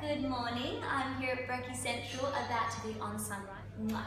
Good morning. I'm here at Brecky Central, about to be on Sunrise.